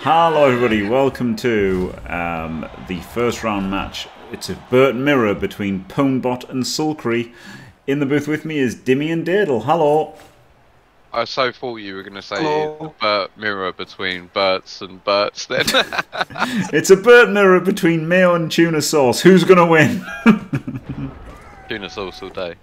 Hello, everybody. Welcome to um, the first round match. It's a Burt Mirror between Pwnbot and Sulkree. In the booth with me is Dimmy and Daedal. Hello. I so thought you were going to say Hello. the Burt mirror between Burts and Burts then. It's a Burt Mirror between mayo and tuna sauce. Who's going to win? Tuna sauce all day.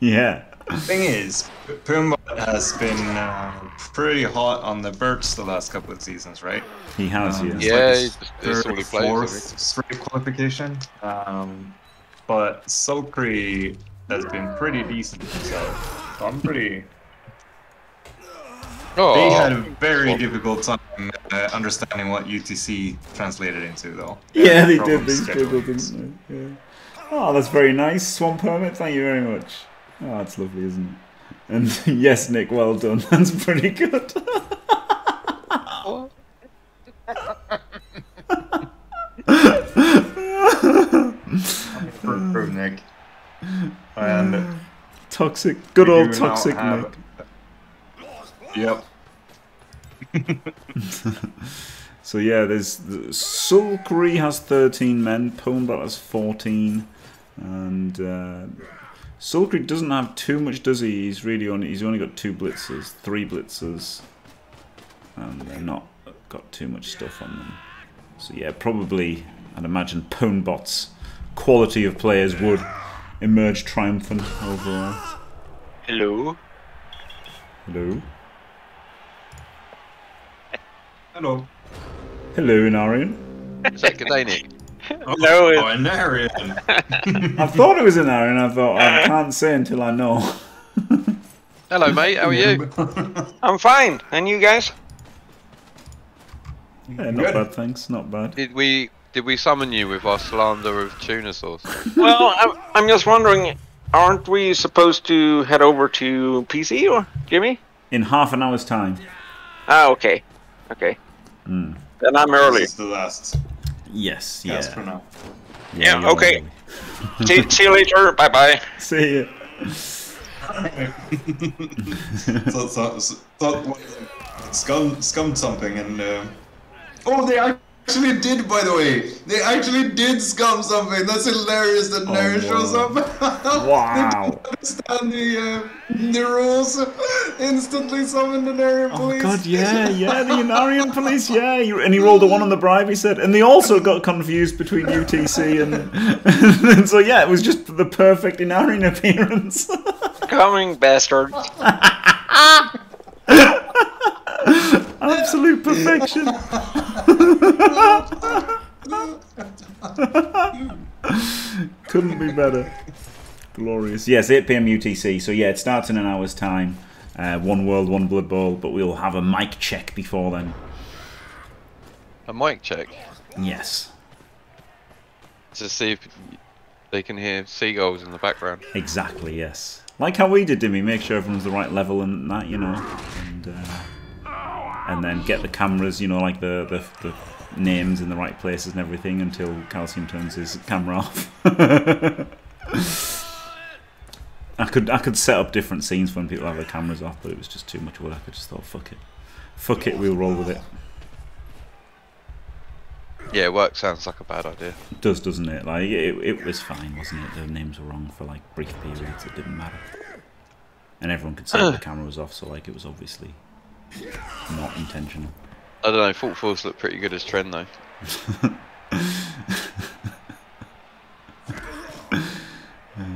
yeah. Thing is, Pumbaa has been uh, pretty hot on the birds the last couple of seasons, right? He has, Um, yeah. it's Yeah, like he his just- it's third, plays, fourth straight qualification. Um, but Sulkree has been pretty decent himself. So I'm pretty. Oh, They had a very well- difficult time uh, understanding what UTC translated into, though. Yeah, they did. They struggled, didn't they? Yeah. Oh, that's very nice. Swamp Hermit, thank you very much. Oh, that's lovely, isn't it? And yes, Nick, well done. That's pretty good. For Nick. And toxic. Good old toxic Nick. Yep. So yeah, there's the, Sulkree has 13 men, Pwnbot has 14, and uh, Sulkree doesn't have too much, does he? He's really only he's only got two blitzers, three blitzers, and they're not got too much stuff on them. So yeah, probably I'd imagine Pwnbot's quality of players would emerge triumphant overall. Hello. Hello, Hello. hello, Inarian. Is that good day, Nick? Hello. Oh, an Arian. I thought it was Inarian. I thought I can't say until I know. Hello, mate. How are you? I'm fine. And you guys? Yeah, not Good. bad, thanks. Not bad. Did we did we summon you with our slander of tuna sauce? well, I'm, I'm just wondering, aren't we supposed to head over to PC or Jimmy? In half an hour's time. Ah, okay. Okay. Mm. Then I'm early. This is the last Yes, yeah. cast for now. Yeah, you're okay. see, see you later. Bye bye. See ya. so, so, so, so scum, scum something and. Uh... Oh, they actually did, by the way. They actually did scum something. That's hilarious. That Oh, Nair shows wow. up. Wow. they didn't understand the uh, the rules. Instantly summoned the Nair Oh police. god, yeah, yeah, the Inarian police, yeah. And he rolled a one on the bribe, he said. And they also got confused between UTC and, and so yeah, it was just the perfect Inarian appearance. Coming, bastard. Absolute perfection. Couldn't be better. Glorious. Yes, 8 pm UTC. So yeah, it starts in an hour's time. Uh, one world, one blood bowl, but we'll have a mic check before then. A mic check Yes, to see if they can hear seagulls in the background. exactly. Yes, like how we did, Dimmy. Make sure everyone's the right level and that, you know, and uh, and then get the cameras, you know, like the the, the names in the right places and everything until Calcium turns his camera off. I could I could set up different scenes when people have their cameras off, but it was just too much work. I just thought, fuck it, fuck it, we'll roll with it. Yeah, work sounds like a bad idea. It does, doesn't it? Like it, it was fine, wasn't it? The names were wrong for like brief periods. It didn't matter, and everyone could see the camera was off. So like it was obviously not intentional. I don't know. Fault Force looked pretty good as trend though.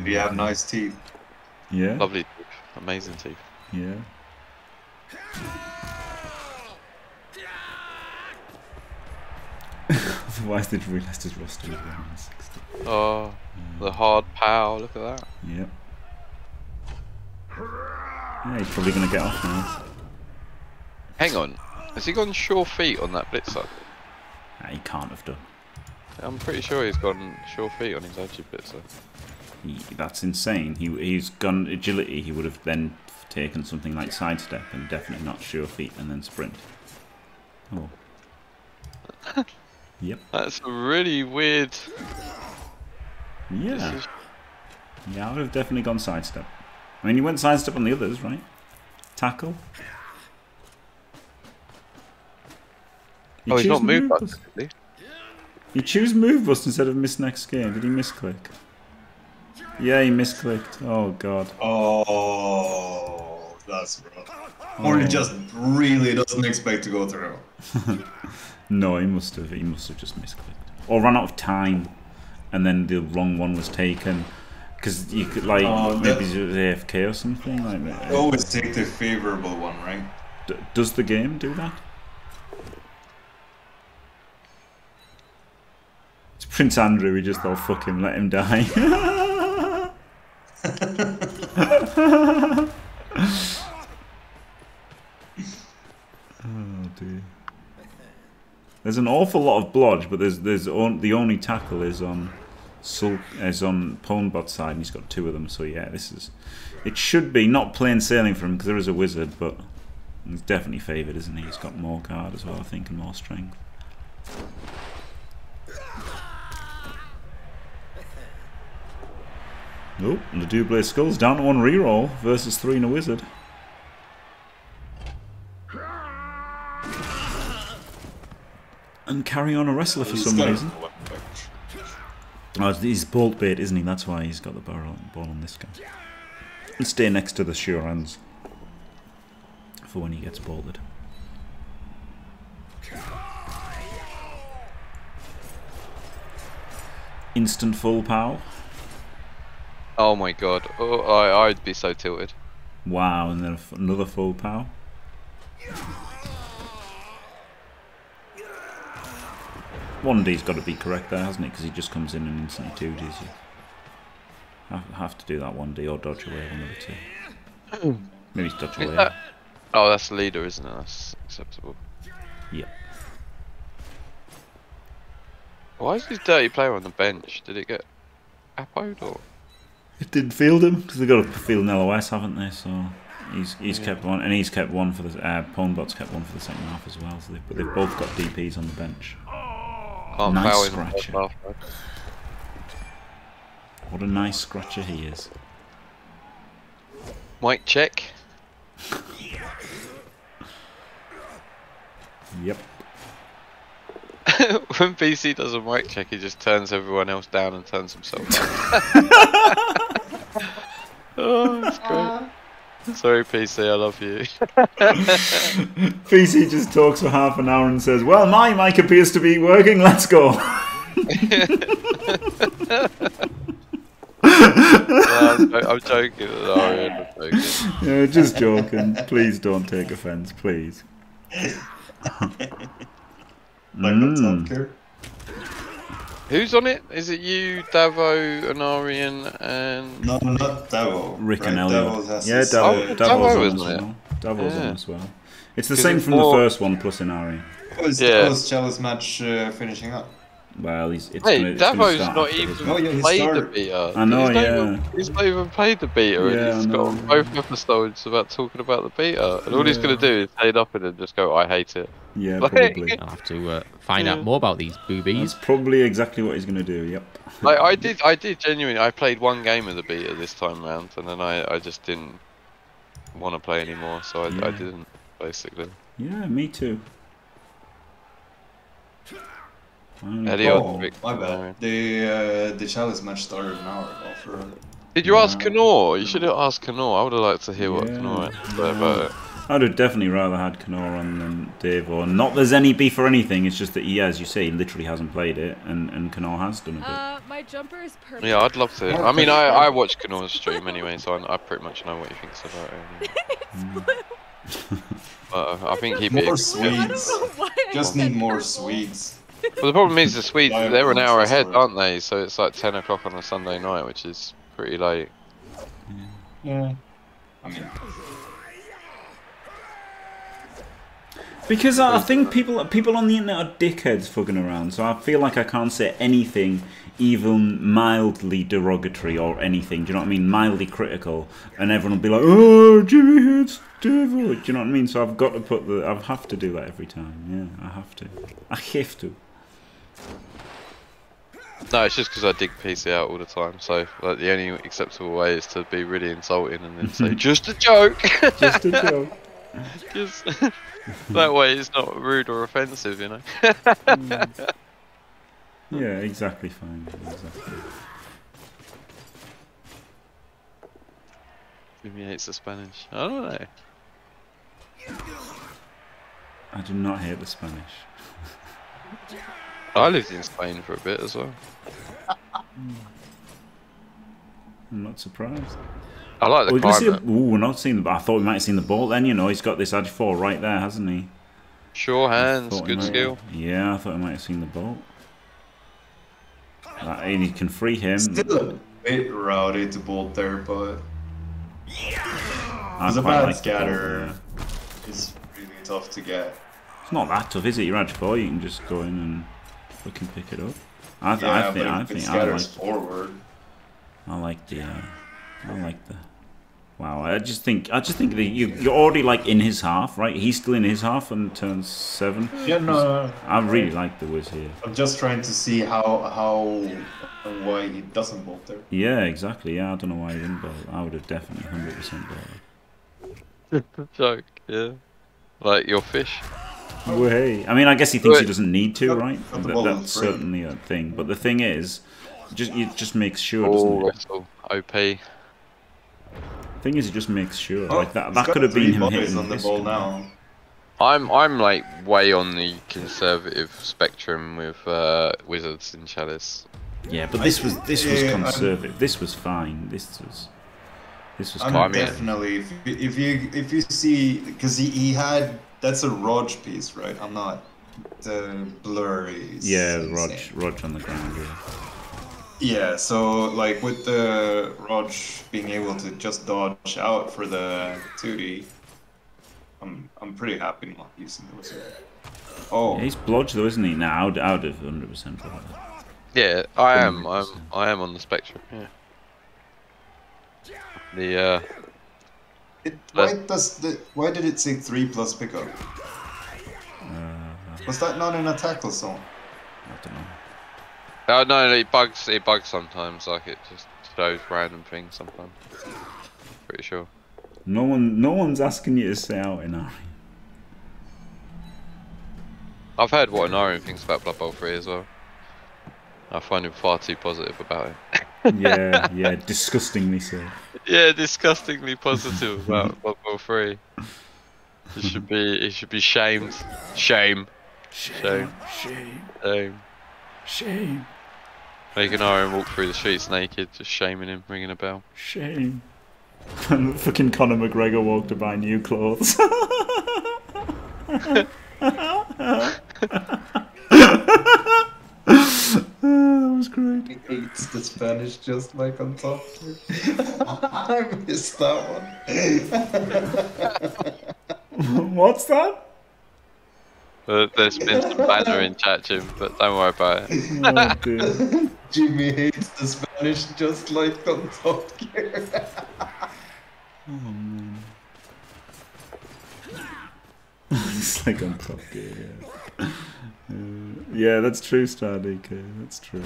You have nice teeth. Yeah, Lovely, teeth. amazing teeth. yeah. Otherwise, they'd realise his roster was 160. Oh, the hard pow. Look at that. Yep. Yeah, he's probably gonna get off now. Hang on. Has he gone sure feet on that blitzer? Nah, he can't have done. I'm pretty sure he's gone sure feet on his edgy blitzer. He, that's insane. He he's gone agility. He would have then taken something like sidestep and definitely not sure feet and then sprint. Oh. yep. That's a really weird. Yeah. Is- Yeah, I would have definitely gone sidestep. I mean, you went sidestep on the others, right? Tackle. You oh, he's choose not moved move button. bus- You choose move bus instead of miss next game. Did he misclick? Yeah, he misclicked. Oh god. Oh, that's rough. Or he Oh. just really doesn't expect to go through. No, he must have. He must have just misclicked, or ran out of time, and then the wrong one was taken. Because you could like Oh, maybe that- it was AFK or something like that. Always take the favorable one, right? D- does the game do that? Prince Andrew. We just thought, fuck him, let him die. oh dear. There's an awful lot of blodge, but there's there's on, the only tackle is on Sul is on Pwnbot's side, and he's got two of them. So yeah, this is it should be not plain sailing for him because there is a wizard, but he's definitely favoured, isn't he? He's got more guard as well, I think, and more strength. Nope, and the Double Skulls down to one reroll versus three in a wizard. And carry on a wrestler for some reason. Oh, he's bolt bait, isn't he? That's why he's got the barrel ball on this guy. And stay next to the sure hands for when he gets bolted. Instant full pow. Oh my god. Oh, I, I'd be so tilted. Wow, and then another full power. One D's got to be correct there, hasn't it? Because he just comes in and instantly two D's you. Have, have to do that one D or dodge away one of the two. Maybe it's dodge away. that- Oh, that's the leader, isn't it? That's acceptable. Yeah. Why is this dirty player on the bench? Did it get appoed or? It didn't field him because they've got to field an LOS, haven't they? So he's he's Yeah. kept one, and he's kept one for the uh, Pwnbot's kept one for the second half as well. So they've, but they've both got DPs on the bench. Can't Nice foul in the first scratcher. half. What a nice scratcher he is. Mic check. Yep. when BC does a mic check, he just turns everyone else down and turns himself up. oh, that's great. Sorry, PC, I love you. PC just talks for half an hour and says, "Well, my mic appears to be working. Let's go." No, I'm, joking. No, I'm joking. yeah, just joking. Please don't take offence, please. Like what's Mm. Up, Kerr? Who's on it? Is it you, Davo, Anarian, and No, not Davo. Rick right? and Elliot. Yeah, Davo, uh, Davo's Davo on was as on it. well. Davo's on as well. It's the same it's from the first one plus Inari. How is Yeah. Davo's challenge match uh, finishing up? Well, he's it's Hey, gonna, it's gonna Davo's start not after this even Oh, yeah, played the started. beta. I know, he's not yeah. Even, he's not even played the beta, and Yeah, he's I got know. both episodes about talking about the beta. And all he's gonna do is stay up and then just go, "I hate it." Yeah, probably. I'll have to uh, find Yeah. out more about these boobies. That's probably exactly what he's gonna do. Yep. Like I did, I did genuinely. I played one game of the beta this time round, and then I, I just didn't want to play anymore, so I, Yeah. I didn't basically. Yeah, me too. I Eddie, Oh, my bad. The uh, the challenge match started an hour ago. For Did you ask Yeah. Cknoor? You should have asked Cknoor. I would have liked to hear what Yeah. Cknoor had to say about it. I'd have definitely rather had Kenora on than Dave. Or not. There's any beef or anything. It's just that he, as you say, literally hasn't played it, and and Kenora has done a bit. Uh, my jumper is perfect. Yeah, I'd love to. I mean, I, I watch Cknoor's stream anyway, so I, I pretty much know what he thinks about it. anyway. But uh, I think he'd be. More I sweets. don't know why I Just need more purple. sweets. Well, the problem is the Swedes, they're an hour ahead, aren't they? So it's like 10 o'clock on a Sunday night, which is pretty late. Yeah. I mean, Because I think people people on the internet are dickheads fucking around, so I feel like I can't say anything even mildly derogatory or anything. Do you know what I mean? Mildly critical, and everyone will be like, "Oh, Jimmy hates devil." Do you know what I mean? So I've got to put the. I have to do that every time. Yeah, I have to. I have to. No, it's just because I dig PC out all the time. So like, the only acceptable way is to be really insulting and then say, just a joke. Just a joke. just... that way it's not rude or offensive, you know. Yeah, exactly fine. Exactly. Jimmy hates the Spanish. I don't know. I do not hate the Spanish. I lived in Spain for a bit as well. I'm not surprised. I like the Oh, we see a, climate. ooh, we're not seeing the. I thought we might have seen the bolt. Then you know he's got this edge four right there, hasn't he? Sure hands, good might- skill. Yeah, I thought I might have seen the bolt. Uh, and he can free him. Still a bit rowdy to bolt there, but I it's a bad like the scatter. It's really tough to get. It's not that tough, is it? Your edge four, you can just go in and fucking pick it up. I, th- Yeah, I but think. I it think. I scatters like. forward. I like the. Uh, I like the. Wow, I just think I just think that you you're already like in his half, right? He's still in his half and turns seven. Yeah, no, no, no. I really like the whiz here. I'm just trying to see how how and why he doesn't bolt there. Yeah, exactly. Yeah, I don't know why he didn't bowl. I would have definitely hundred percent bowled. Joke, yeah. Like your fish. Way. I mean, I guess he thinks he doesn't need to, right? That- that's certainly a thing. But the thing is, just it just makes sure, doesn't Oh, it? OP. Thing is, it just makes sure. Oh, like that. That could have been him hitting on the ball guy. now. I'm I'm like way on the conservative spectrum with uh, wizards and chalice. Yeah, but this was this was Yeah, I'm- conservative. This was fine. This was this was. I'm I definitely if you, if you if you see because he, he had that's a Rog piece, right? I'm not the blurry. yeah, Rog, insane. Rog on the ground. Yeah. Yeah, so like with the Rog being able to just dodge out for the 2D, I'm I'm pretty happy not using the wizard. Oh, Yeah, he's blodged though, isn't he? Now out, out of hundred percent. Yeah, I am. I'm I am on the spectrum. Yeah. The uh, it, why does the why did it say three plus pickup? Was that not an attack or zone? I don't know. Oh no, it bugs. It bugs sometimes. Like it just shows random things sometimes. Pretty sure. No one, no one's asking you to stay out in Ari. I've heard what Anarian thinks about Blood Bowl 3 as well. I find him far too positive about it. Yeah, yeah, disgustingly so. Yeah, disgustingly positive about Blood Bowl 3. He should be he should be shamed. Shame. Shame. shame, Shame. shame, Making Aaron walk through the streets naked, just shaming him, ringing a bell. shame. And fucking Conor McGregor walked to buy new clothes. that was great. He hates the Spanish just like on top. I missed that one. What's that? Uh, there's been some banner in chat, Jim, but don't worry about it. Oh. Jimmy hates the Spanish just like on Top Gear. Oh man. it's like on Top Gear, yeah. Uh, yeah, that's true, Star DK. That's true.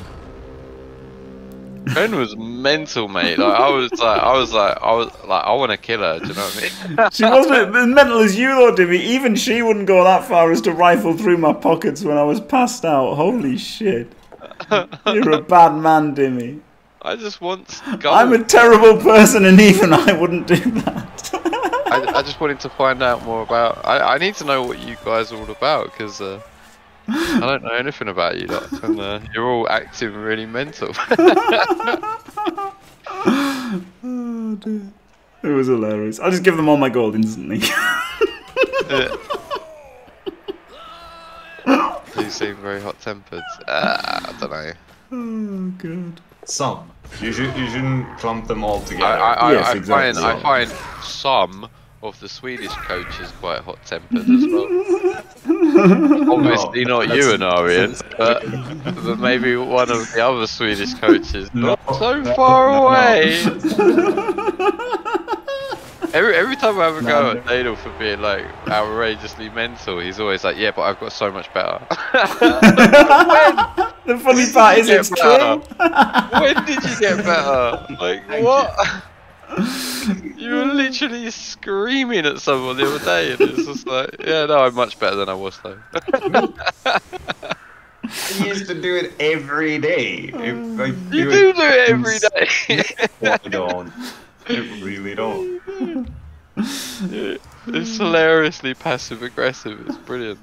Ben was mental, mate. Like I was like, I was like, I was like, I want to kill her. Do you know what I mean? She wasn't as mental as you, though, Dimmy. Even she wouldn't go that far as to rifle through my pockets when I was passed out. Holy shit. You're a bad man, Dimmy. I just want gold. I'm a terrible person, and even I wouldn't do that. I, I just wanted to find out more about. I, I need to know what you guys are all about because uh, I don't know anything about you lot, and uh, you're all active and really mental. oh, dear. It was hilarious. I'll just give them all my gold instantly. you seem very hot-tempered. Uh, I don't know. oh, good. Some. You should you shouldn't clump them all I, together. I, I, Yes, I exactly. find I find some of the Swedish coaches quite hot-tempered as well. Obviously No, not you, and Anarian, but, but maybe one of the other Swedish coaches. No, Not so no, far no, away. Every every time I have a go at Daniel for being like outrageously mental, he's always like, "Yeah, but I've got so much better." The funny part is it's better. true. when did you get better? Like Thank what? You were literally screaming at someone the other day, and it's just like, yeah, no, I'm much better than I was though. I used to do it every day. If You do do it do it every day. No, I don't. I really don't. it's hilariously passive aggressive. It's brilliant.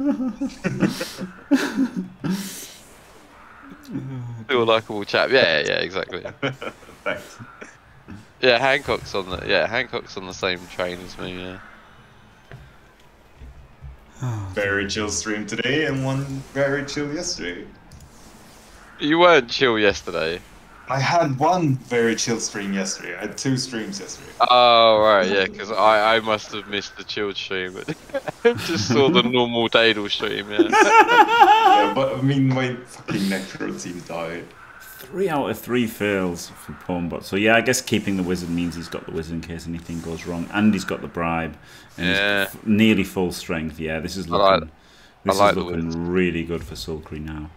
Still a likable chap. Yeah, yeah, exactly. Thanks. Yeah, Hancock's on the yeah Hancock's on the same train as me. Yeah. Oh. Very chill stream today and one very chill yesterday. You weren't chill yesterday. I had one very chill stream yesterday. I had two streams yesterday. Oh right, yeah, because I, I must have missed the chilled stream, but just saw the normal Dadle stream. Yeah. yeah, but I mean, my fucking Necro team died. Three out of three fails for Pwnbot. So yeah, I guess keeping the wizard means he's got the wizard in case anything goes wrong, and he's got the bribe, and Yeah. he's f- nearly full strength. Yeah, this is I like- looking, I this like is looking really good for Sulkree now.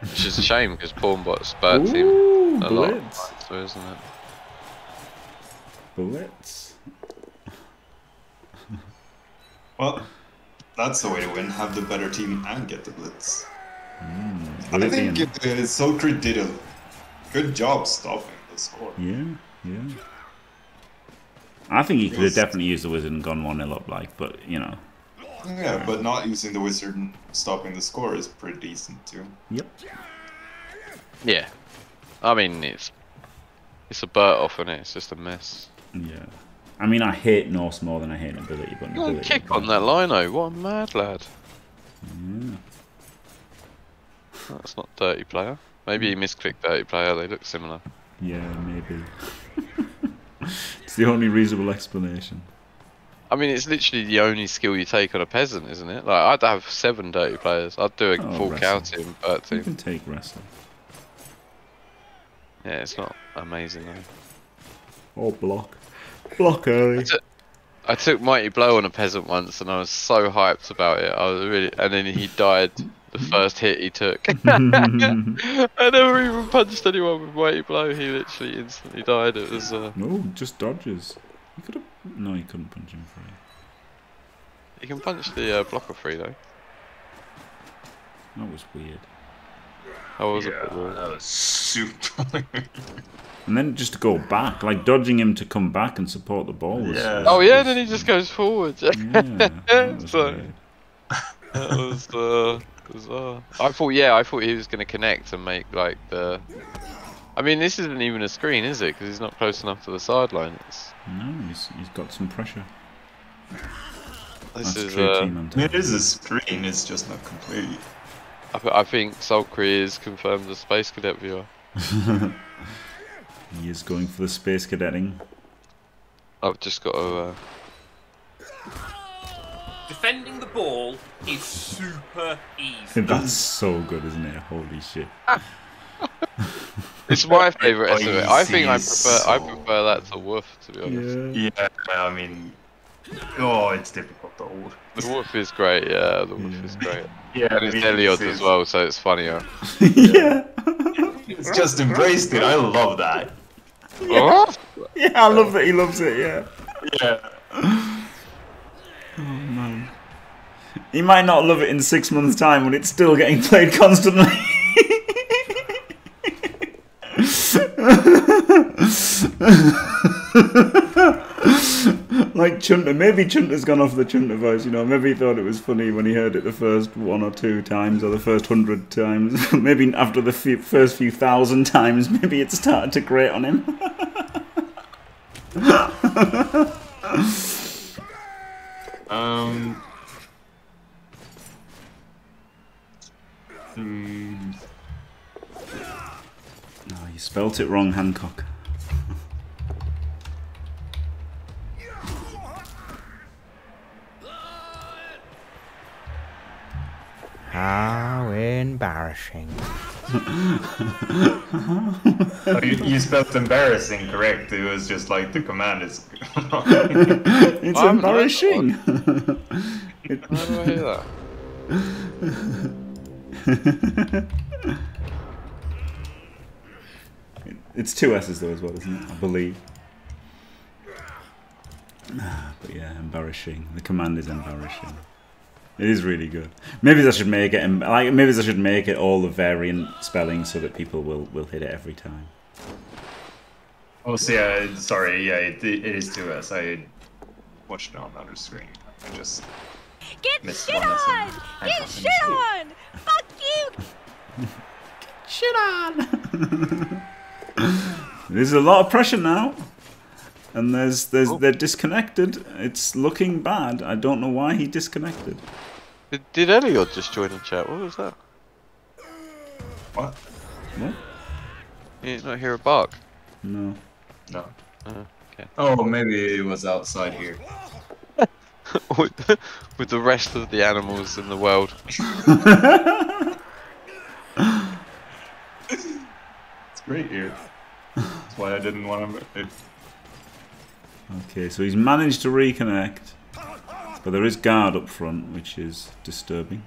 Which is a shame because Pwnbot's bird team Ooh, a lot, blitz, so isn't it? blitz. Well, that's the way to win. Have the better team and get the blitz. Will I think in- uh, Sulkree did a good job stopping the score. Yeah, yeah. I think he could have definitely used the wizard and gone one 0 up, like, but you know, Yeah, but not using the wizard and stopping the score is pretty decent too. yep. Yeah. I mean, it's it's a bird off, and it? It's just a mess. Yeah. I mean, I hate Norse more than I hate Nobility, but Go on, Nobility. kick on that lino. What a mad lad. Yeah. That's not dirty player. Maybe he hmm. misclicked dirty player. They look similar. Yeah, maybe. it's the only reasonable explanation. I mean, it's literally the only skill you take on a peasant, isn't it? Like, I'd have seven dirty players. I'd do a Oh, full county in bird You team. can take wrestle. Yeah, it's not amazing though. Or block. Block early. I took Mighty Blow on a peasant once, and I was so hyped about it. I was really, and then he died the first hit he took. I never even punched anyone with Mighty Blow. He literally instantly died. It was, uh, no, just dodges. You could have. No, you couldn't punch him free. you can punch the uh, blocker free though. That was weird. That was a bit weird. that was super. And then just to go back, like dodging him to come back and support the ball. Was, Yeah. was- Oh yeah, was- then he just goes forward. Yeah, that was So- weird. that was uh, bizarre. I thought, yeah, I thought he was going to connect and make like the. I mean, this isn't even a screen, is it? Because he's not close enough to the sideline. It's, No, he's, he's got some pressure. this That's is. true Uh, team on it is a screen, it's just not complete. I, th- I think Sulkree is confirmed as Space Cadet viewer. He is going for the space cadetting. I've just got to. Uh, Defending the ball is super easy. That's so good, isn't it? Holy shit. it's my favourite estimate. I think I Easy prefer. I prefer that to Woof, to be honest. Yeah, I mean, oh, it's difficult though. The Woof is great. Yeah, the Woof is great. Yeah, And it's Eliod as well, so it's funnier. yeah. It's just embraced it. I love that. Oh? Yeah, I love that he loves it, yeah. Yeah. Oh, he might not love it in six months' time when it's still getting played constantly. like Chunter, maybe Chunter's gone off the Chunter voice, you know. Maybe he thought it was funny when he heard it the first one or two times or the first hundred times. maybe after the few, first few thousand times, maybe it started to grate on him. Um. Hmm. Oh, you spelt it wrong, Hancock. How embarrassing. Oh, you, you spelled embarrassing correct. It was just like the command is. It's I'm- embarrassing. How do I hear that? It's two S's though as well, isn't it? I believe. Ah, but yeah, embarrassing. The command is embarrassing. It is really good. Maybe I should make it em- like maybe I should make it all the variant spelling so that people will will hit it every time. Oh, so yeah, sorry, yeah, it, it is 2S. I watched it on another screen. I just Get Miss shit one on! Get shit on! Fuck you! Get shit on. there's a lot of pressure now, and there's there's oh. they're disconnected. It's looking bad. I don't know why he disconnected. Did, did Elliot just join the chat? What was that? what? What? You did not hear a bark. No. No. Uh, okay. Oh, maybe it was outside here. with, with the rest of the animals in the world. It's great here. That's why I didn't want to. It, Okay, so he's managed to reconnect, but there is guard up front, which is disturbing.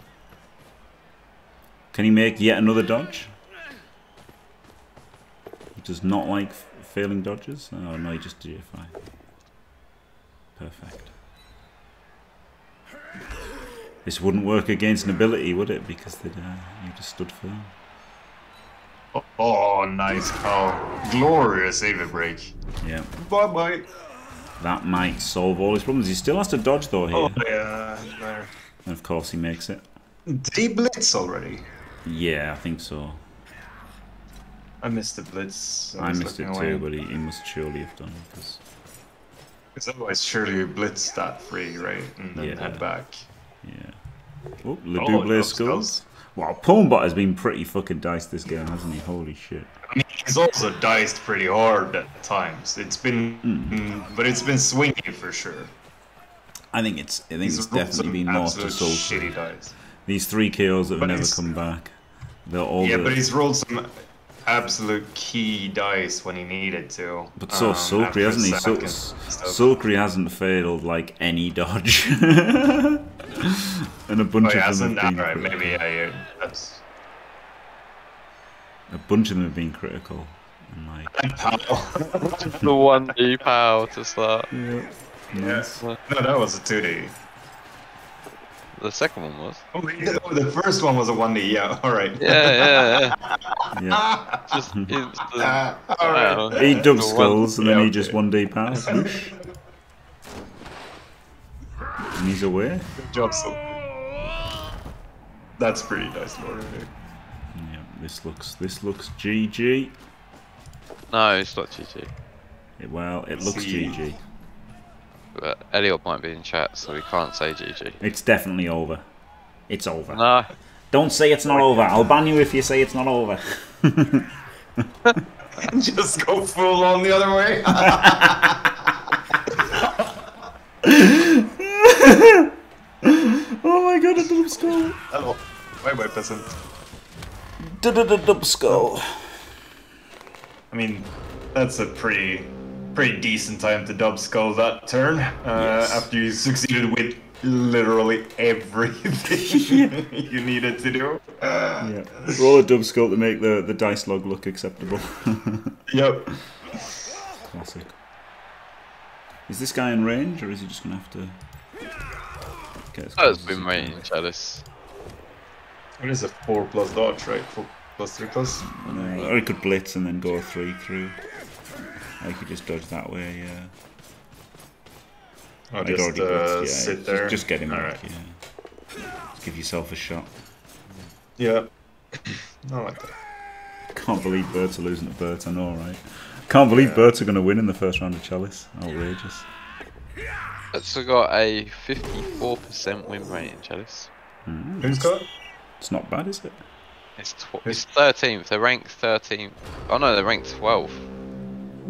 Can he make yet another dodge? He does not like failing dodges. Oh no, he just GFI. Perfect. This wouldn't work against an ability, would it? Because they'd, uh, you just stood firm. oh, nice. Oh, glorious save and break. Yeah, Bye bye. That might solve all his problems. He still has to dodge though here, Oh, yeah. There. and of course he makes it. Did he blitz already? Yeah, I think so. I missed the blitz. I was missed it looking too, but he, he must surely have done because Because otherwise, surely you blitz that free, right? And then Yeah. head back. yeah. Oh, Le Oh, Double no skulls. skulls. Wow, Pwnbot has been pretty fucking diced this game, hasn't he? Holy shit. I mean, he's also diced pretty hard at times. It's been, mm, but it's been swingy for sure. I think it's I think He's it's definitely been more to Soul. shitty dice. These three kills that have But never come back. They're all Yeah, the, but he's rolled some absolute key dice when he needed to. but so um, hasn't he? Sul- seconds. Sulkree hasn't failed like any dodge. and a bunch Oh, he of them have been Alright, critical. maybe I, uh, that's... a bunch of them have been critical. And like The one D power to start. yes. No, that was a 2D. The second one was. Oh, the oh, the first one was a 1D, yeah, alright. Yeah, yeah, yeah. Yeah. Just instant. Ah, alright. Wow. He dub The one- skulls and then yeah, he just one D pass. And he's away. Good job, Sul. That's pretty nice, Lord. Yeah, this looks this looks GG. No, it's not GG. It- eh, well, it looks See. GG. But Elliot might be in chat, so we can't say GG. It's definitely over. It's over. No, Don't say it's not over. I'll ban you if you say it's not over. Just go full on the other way. oh my god, a dub skull. Hello. Bye bye, peasant. Dub skull. I mean, that's a pretty, pretty decent time to dub skull that turn. Uh, Yes. After you succeeded with literally everything you needed to do. Yeah. Roll a dub skull to make the, the dice log look acceptable. Yep. Classic. Is this guy in range, or is he just gonna have to? Get as that has been my rating can? Chalice. What is a four plus dodge, right? Four plus three plus. Uh, or he could blitz and then go three through. Or he could just dodge that way. Yeah. I'll I'd just already uh, blitzed, yeah. sit just- there. Just, get him All back. right. Yeah. Just give yourself a shot. Yeah. I like that. Can't believe Birds are losing to Birds. I know, right? Can't believe Birds are going to win in the first round of Chalice. Outrageous. It's got a 54% win rate in Chalice. Mm, Who's got? It's not bad, is it? It's tw- it's 13th. They're ranked 13th. Oh no, they're ranked 12th.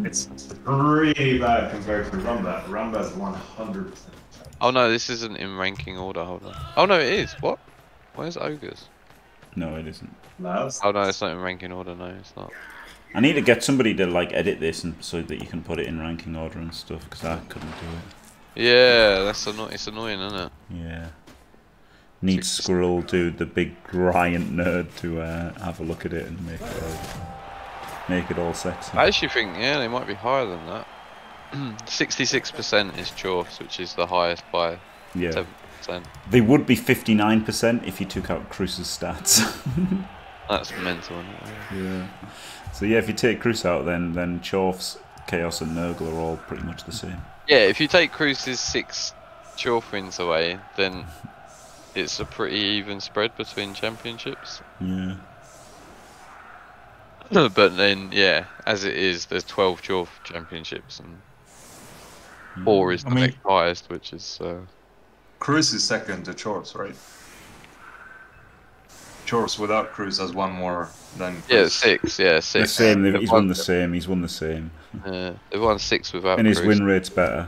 It's pretty bad compared to Rumba. Rumba's 100%. Oh no, this isn't in ranking order. Hold on. Oh no, it is. What? Where's ogres? No, it isn't. Labs? Oh no, it's not in ranking order. No, it's not. I need to get somebody to like edit this and so that you can put it in ranking order and stuff because I couldn't do it. Yeah, that's anno- It's annoying, isn't it? Yeah. Need Squirrel, dude, the big giant nerd, to uh, have a look at it and make it. Right. make it all sexy. I actually think yeah, they might be higher than that. Sixty-six percent is Chorfs, which is the highest by yeah, seven percent. they would be 59% if you took out Cruz's stats. That's mental. Isn't it? yeah. So yeah, if you take Cruz out, then then Chorfs, Chaos, and Nurgle are all pretty much the same. Yeah, if you take Cruz's six Chorf wins away, then it's a pretty even spread between championships. Yeah. but then, yeah, as it is, there's 12 Chorf championships, and four is I the mean- next highest, which is uh, Cruz is second to Chorus, right? Chorus without Cruz has one more than yeah, six, yeah, The six. same. they've- They've He's won won- the same. He's won the same. Yeah, they've won six without. And his Cruz. win rate's better.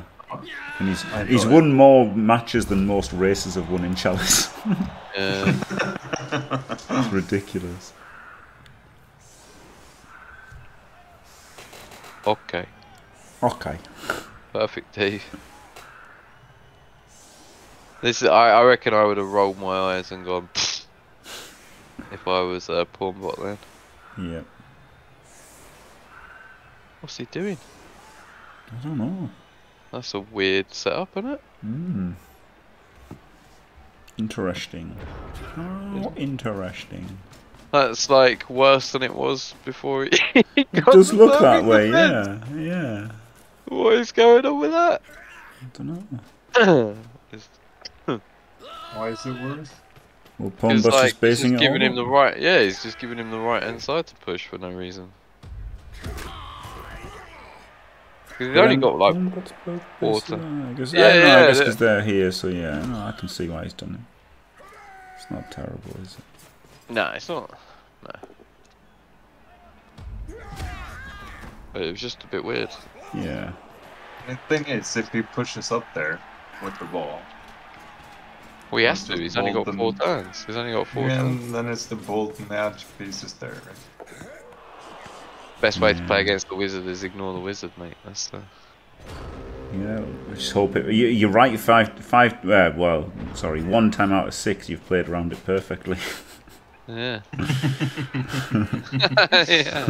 And he's he's thought- won more matches than most races have won in Chalice. Yeah. it's ridiculous. okay, Okay. perfect T. This is, I, I reckon I would have rolled my eyes and gone "Pfft," if I was a uh, pawn bot then. Yeah. What's he doing? I don't know. That's a weird setup, isn't it? Hmm. Interesting. How interesting. That's like worse than it was before he It got does look that way, Defence. yeah. Yeah. What is going on with that? I don't know. Why is it worse? Well, Pawn It's Buster's like he's basing just it giving him the right. Yeah, he's just giving him the right hand side to push for no reason. 'Cause he's only got like Pawn Buster's water. I guess, Yeah, yeah, no, yeah, I guess because they're here, so yeah, no, I can see why he's done it. It's not terrible, is it? no, it's not. No. But it was just a bit weird. Yeah. The thing is, if he pushes up there with the ball, Well, he has to. He's only got four turns. He's only got four turns. and then it's the bolt and the edge pieces there. Right? Best way to play against the wizard is ignore the wizard, mate. That's the. Yeah, I just hope it. You, you're right. Five, five. Uh, well, sorry, one time out of six, you've played around it perfectly. Yeah. yeah.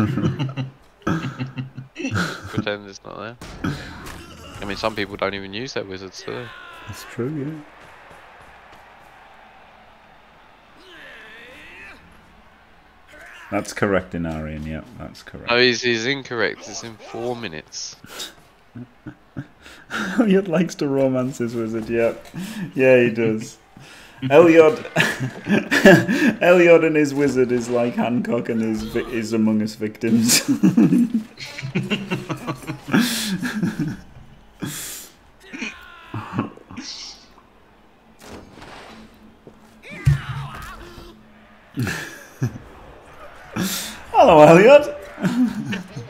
Pretend it's not there. I mean, some people don't even use their wizards, do they? That's true. Yeah. That's correct in Arian. Yeah, that's correct. Oh, he's, he's incorrect. It's in four minutes. Elliot likes to romance his wizard. Yeah, yeah, he does. Elliot, Elliot and his wizard is like Hancock and his vi- his Among Us victims. Hello, Elliot.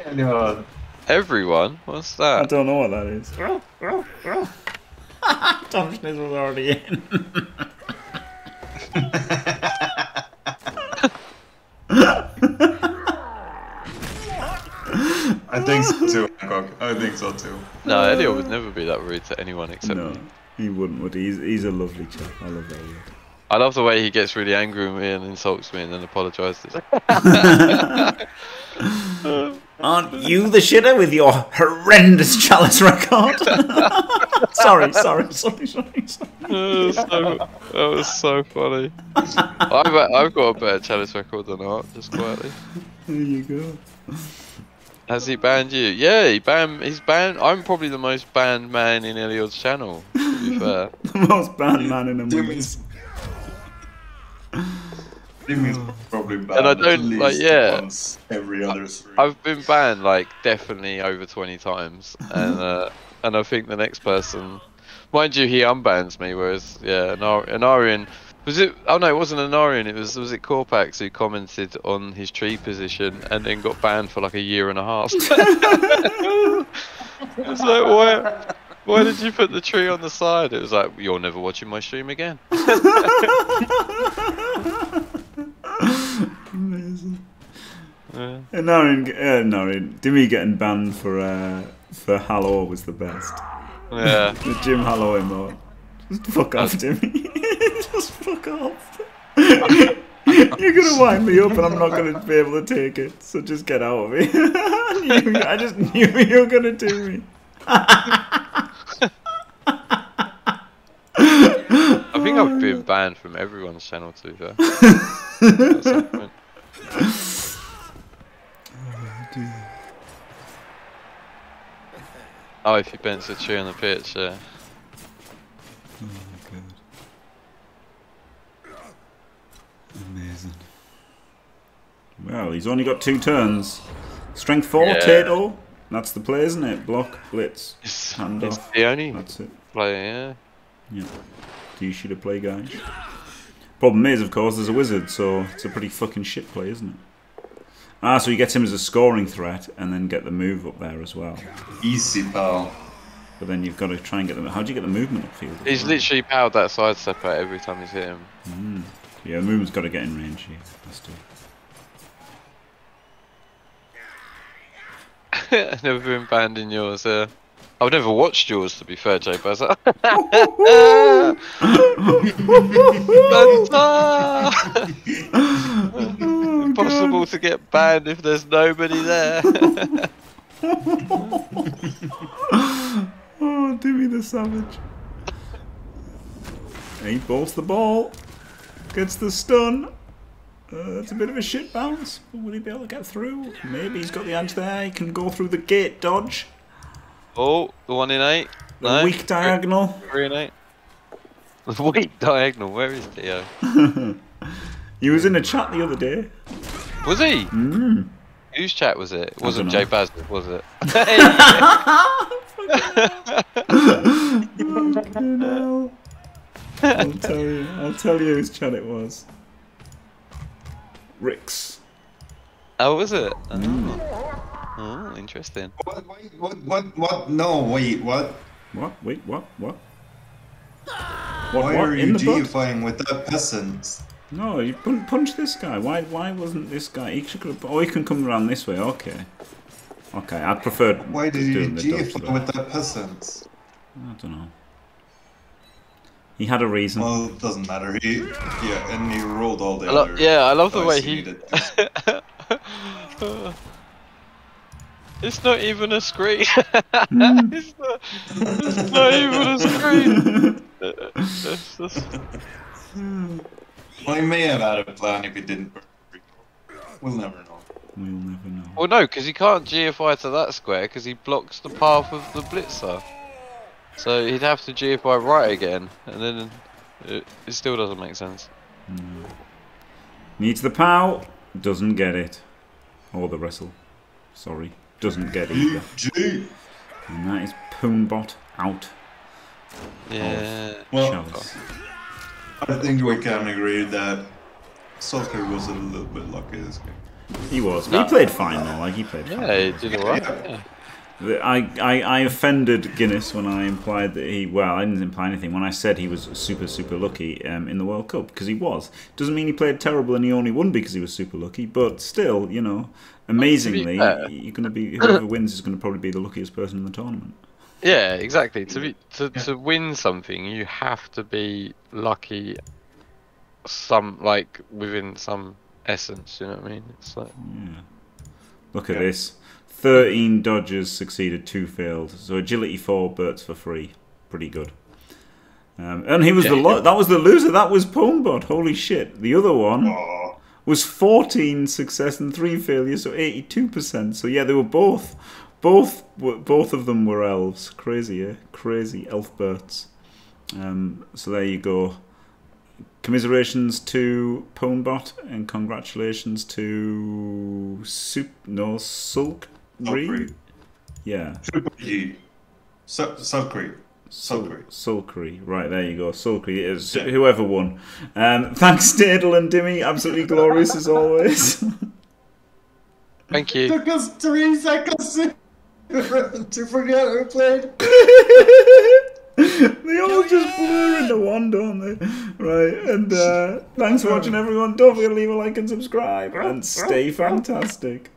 Anyway, Everyone? What's that? I don't know what that is. Tom Schnitzel's already in. I think so too, Hancock. I think so too. No, Elliot would never be that rude to anyone except No, me. he wouldn't, would he? He's, he's a lovely chap. I love Elliot. I love the way he gets really angry with me and insults me and then apologises. Aren't you the shitter with your horrendous chalice record? sorry, sorry, sorry, sorry, sorry. that, was so, that was so funny. I've, I've got a better chalice record than Art, just quietly. There you go. Has he banned you? Yeah, he banned. He's banned. I'm probably the most banned man in Elliot's channel. To be fair, The most banned man in a Jimmy's. Probably bad. And I at don't, least like, yeah. Once every other three. I've been banned like definitely over 20 times, and uh, and I think the next person, mind you, he unbans me. Whereas yeah, Anar- Anarian was it? Oh no, it wasn't Anarian. It was was it Corpax who commented on his tree position and then got banned for like a year and a half. it was like why? Why did you put the tree on the side? It was like you're never watching my stream again. Amazing. Yeah. And Narin, uh, Narin, Dimmy getting banned for uh, for Hallow was the best. Yeah. The Jim Hallow emote. Just fuck off, Dimmy. Just fuck off. You're gonna wind me up, and I'm not gonna be able to take it. So just get out of me. I, knew- I just knew you were gonna do me. I think I've been um. banned from everyone's channel to be fair. At some point. Oh, if you bent a tree on the pitch, yeah. Oh, Amazing. Well, he's only got two turns. Strength four, Yeah. Tato. That's the play, isn't it? Block, blitz, hand it's off. the only That's it. player, Yeah. Do you shoot a play, guys? Problem is, of course, there's a wizard, so it's a pretty fucking shit play, isn't it? Ah, so you get him as a scoring threat, and then get the move up there as well. Easy, pal. But then you've got to try and get them. How do you get the movement upfield? yeah. He's literally powered that sidestep out every time he's hit him. Yeah, the movement's got to get in range here. Has to. I've never been banned in yours. Uh, I've never watched yours, to be fair, Jay Buzzer. Impossible to get banned if there's nobody there. Oh, Dimmy the Savage. He bolts the ball. Gets the stun. Uh, it's a bit of a shit bounce. Will he be able to get through? Maybe he's got the edge there. He can go through the gate dodge. Oh, the one in eight. The No, weak diagonal. Three and eight. The weak diagonal. Where is Theo? He was in a chat the other day. Was he? Mm. Whose chat was it? It wasn't. Jay Bazard, was it? I'll tell you. I'll tell you whose chat it was. Rick's. oh, was it? Mm. Oh. Oh, interesting. What, wait, what, what, what? No, wait, what? What? Wait, what? What? Ah! What? Why what? are you the butt? GFIing with that peasant? No, you punch, punch this guy. Why? Why wasn't this guy? He should have. Oh, he can come around this way. Okay. Okay, I preferred Why did you doing the dodge GFI though. with that peasant? I don't know. He had a reason. Well, it doesn't matter. He, yeah, and he rolled all the I other yeah, I love the way he he. needed. it's not even a screen. Mm. it's, not, it's not even a screen. It's just- Well, he may have had a plan if he didn't. burn. We'll never know. We'll never know. well, no, because he can't GFI to that square because he blocks the path of the blitzer. So he'd have to GFI right again, and then it, it still doesn't make sense. Mm. Needs the pow. Doesn't get it. Or the wrestle. Sorry. Doesn't get either. Gee. And that is Pwnbot out. Yeah. Well, Chalice. I think we can agree that Sulker was a little bit lucky this game. He was. He played fine though. Like he played fine. Yeah, he did alright. Yeah. I, I, I offended Guinness when I implied that he. Well, I didn't imply anything when I said he was super super lucky um, in the World Cup because he was. Doesn't mean he played terrible and he only won because he was super lucky. But still, you know, amazingly, you're going to be whoever wins is going to probably be the luckiest person in the tournament. Yeah, exactly. To be to, to win something, you have to be lucky. Some like within some essence. You know what I mean? It's like Yeah. Look at this. 13 dodges succeeded, 2 failed. So agility 4, Bert's for free. Pretty good. Um, and he was the lo- that was the loser. That was Pwnbot. Holy shit. The other one was 14 success and 3 failures, so 82%. So yeah, they were both both both of them were elves. Crazy, eh? Crazy elf Berts. Um, so there you go. Commiserations to Pwnbot and congratulations to Soup no Sulk Sulkree. Yeah. Super G. Su- Sulkree. Sulkree. Sulkree. Right, there you go. Sulkree. It is Yeah. whoever won. Um, thanks, Stadel and Dimmy. Absolutely glorious as always. thank you. Took us three seconds to, to forget who played. they all just blur into one, don't they? Right, and uh, thanks for watching, everyone. Don't forget to leave a like and subscribe, and stay fantastic.